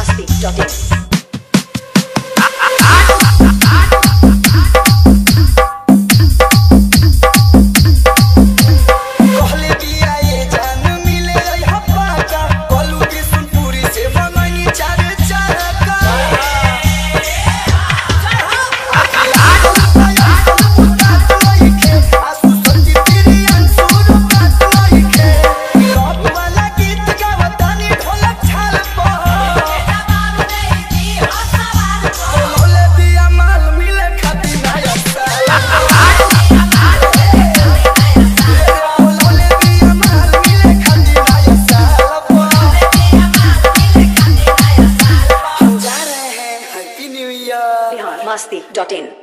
Must be dotted. Samasti.in.